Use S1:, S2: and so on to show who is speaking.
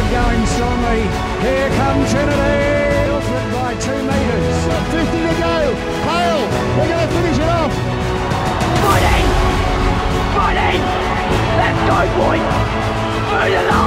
S1: it going strongly. Here come Trinity. Alfred by two metres. 50 to go. Hale, we're going to finish it off.
S2: Fighting, fighting. Let's go, boys!
S1: Food